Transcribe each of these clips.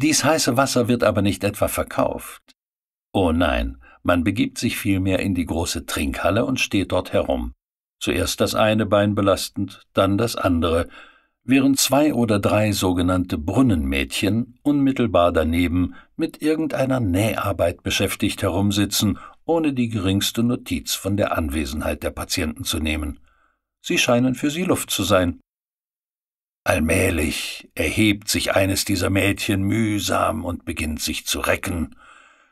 Dies heiße Wasser wird aber nicht etwa verkauft. Oh nein, man begibt sich vielmehr in die große Trinkhalle und steht dort herum. Zuerst das eine Bein belastend, dann das andere, während zwei oder drei sogenannte Brunnenmädchen unmittelbar daneben mit irgendeiner Näharbeit beschäftigt herumsitzen, ohne die geringste Notiz von der Anwesenheit der Patienten zu nehmen. Sie scheinen für sie Luft zu sein. Allmählich erhebt sich eines dieser Mädchen mühsam und beginnt sich zu recken,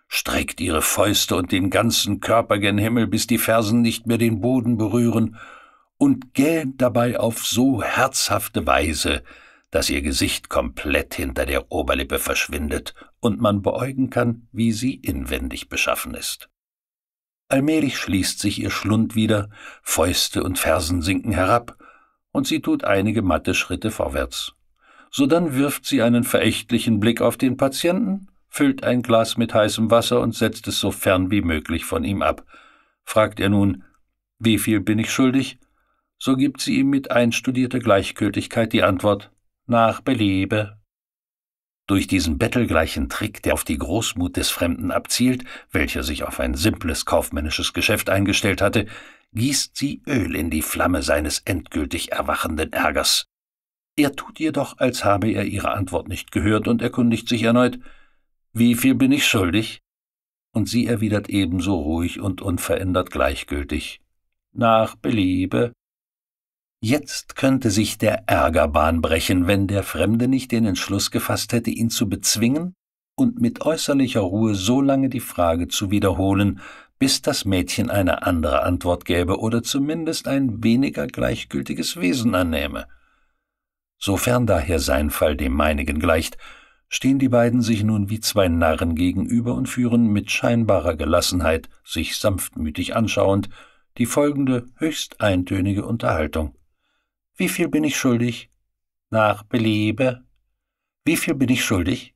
streckt ihre Fäuste und den ganzen Körper gen Himmel, bis die Fersen nicht mehr den Boden berühren, und gähnt dabei auf so herzhafte Weise, dass ihr Gesicht komplett hinter der Oberlippe verschwindet und man beäugen kann, wie sie inwendig beschaffen ist. Allmählich schließt sich ihr Schlund wieder, Fäuste und Fersen sinken herab, und sie tut einige matte Schritte vorwärts. Sodann wirft sie einen verächtlichen Blick auf den Patienten, füllt ein Glas mit heißem Wasser und setzt es so fern wie möglich von ihm ab. Fragt er nun, wie viel bin ich schuldig? so gibt sie ihm mit einstudierter Gleichgültigkeit die Antwort nach Beliebe. Durch diesen bettelgleichen Trick, der auf die Großmut des Fremden abzielt, welcher sich auf ein simples kaufmännisches Geschäft eingestellt hatte, gießt sie Öl in die Flamme seines endgültig erwachenden Ärgers. Er tut jedoch, als habe er ihre Antwort nicht gehört und erkundigt sich erneut, wie viel bin ich schuldig? Und sie erwidert ebenso ruhig und unverändert gleichgültig, nach Beliebe. Jetzt könnte sich der Ärger Bahn brechen, wenn der Fremde nicht den Entschluss gefasst hätte, ihn zu bezwingen und mit äußerlicher Ruhe so lange die Frage zu wiederholen, bis das Mädchen eine andere Antwort gäbe oder zumindest ein weniger gleichgültiges Wesen annähme. Sofern daher sein Fall dem meinigen gleicht, stehen die beiden sich nun wie zwei Narren gegenüber und führen mit scheinbarer Gelassenheit, sich sanftmütig anschauend, die folgende höchst eintönige Unterhaltung. Wie viel bin ich schuldig? Nach Beliebe. Wie viel bin ich schuldig?